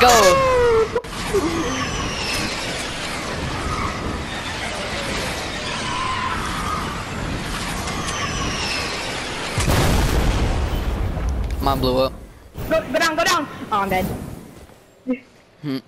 go. Mine blew up. Go, go down, go down. Oh, I'm dead. Hmm.